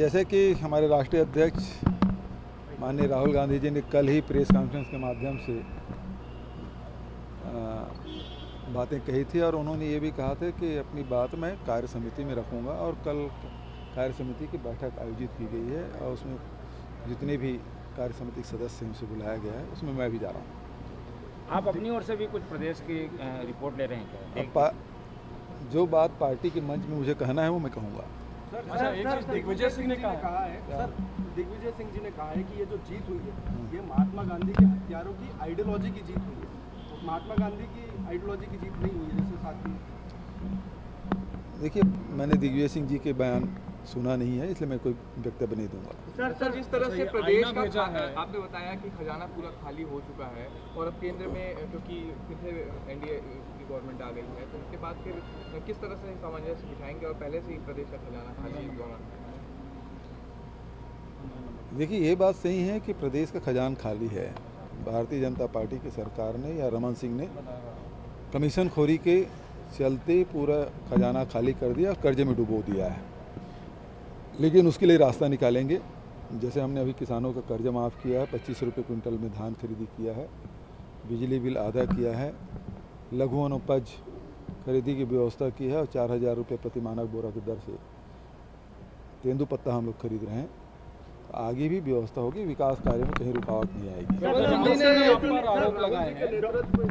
जैसे कि हमारे राष्ट्रीय अध्यक्ष माननीय राहुल गांधी जी ने कल ही प्रेस कॉन्फ्रेंस के माध्यम से बातें कही थी और उन्होंने ये भी कहा था कि अपनी बात मैं कार्य समिति में रखूँगा और कल कार्य समिति की बैठक आयोजित की गई है और उसमें जितने भी कार्य समिति के सदस्य हैं उसे बुलाया गया है उसमें मैं भी जा रहा हूँ। आप अपनी ओर से भी कुछ प्रदेश की रिपोर्ट ले रहे हैं क्या? जो बात पार्टी के मंच में मुझे कहना है वो मैं कहूँगा। अच्छा एक चीज़ दिग्विजय सिंह ने कहा है सर दिग्विजय सिंह जी ने कहा है कि ये जो जीत हुई है ये महात्मा गांधी के हथियारों की आइडियोलॉजी की जीत हुई है। महात्मा गांधी की आइडियोलॉजी की जीत नहीं हुई है जैसे साथी देखिए मैंने दिग्विजय सिंह जी के बयान सुना नहीं है इसलिए मैं कोई वक्तव्य नहीं दूँगा। सर सर जिस तरह से ये प्रदेश का भेजा है। आपने बताया कि खजाना पूरा खाली हो चुका है और अब केंद्र में क्योंकि फिर से एनडीए की गवर्नमेंट आ गई है तो उसके बाद फिर किस तरह से सामंजस्य बिठाएँगे और पहले से ही प्रदेश का खजाना खाली है देखिए ये बात सही है कि प्रदेश का खजान खाली है। भारतीय जनता पार्टी की सरकार ने या रमन सिंह ने कमीशन खोरी के चलते पूरा खजाना खाली कर दिया और कर्जे में डुबो दिया है। लेकिन उसके लिए रास्ता निकालेंगे। जैसे हमने अभी किसानों का कर्जा माफ़ किया है, पच्चीस रुपये कुंटल में धान खरीदी किया है, बिजली बिल आधा किया है, लघु अनुपज खरीदी की व्यवस्था की है और चार हज़ार रुपये प्रति मानक बोरा की दर से तेंदुपत्ता हम लोग खरीद रहे हैं। आगे भी व्यवस्था होगी विकास कार्य में कहीं रुकावट नहीं आएगी। ने आरोप लगाए हैं।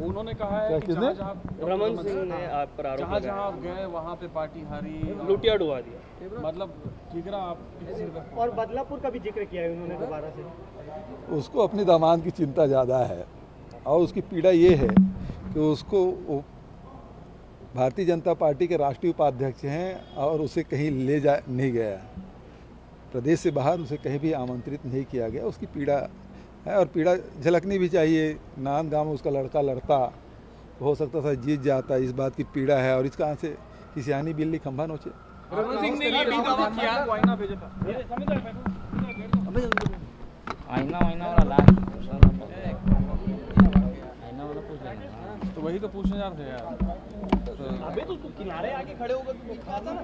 उन्होंने कहा है कि किसने? जहाँ जहाँ रमन सिंह ने आप पर आरोप जहाँ लगाया। जहाँ आप गए वहाँ पे पार्टी हारी। लुटिया डुबा दिया। मतलब ठिकरा आप और बदलापुर का भी ज़िक्र किया है उन्होंने दोबारा से। उसको अपनी दामाद की चिंता ज़्यादा है। और उसकी पीड़ा ये है कि उसको भारतीय जनता पार्टी के राष्ट्रीय उपाध्यक्ष हैं और उसे कहीं ले जा नहीं गया। प्रदेश से बाहर उसे कहीं भी आमंत्रित नहीं किया गया। उसकी पीड़ा है और पीड़ा झलकनी भी चाहिए। नांद गाँव में उसका लड़का लड़ता हो सकता था जीत जाता इस बात की पीड़ा है और इस इसका से किसी आनी बिल्ली खंभा नोचे। रमन सिंह ने ये भी दावा किया। आईना भेजा था। आईना वाईना वाला आईना वाला पूछ लेना। तो वही तो पूछने जा रहे थे यार। अबे तो तू किनारे आके खड़े होकर तू दिखाता ना।